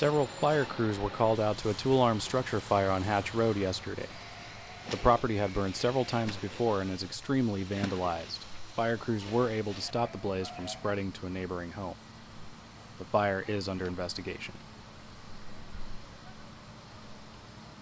Several fire crews were called out to a two alarm structure fire on Hatch Road yesterday. The property had burned several times before and is extremely vandalized. Fire crews were able to stop the blaze from spreading to a neighboring home. The fire is under investigation.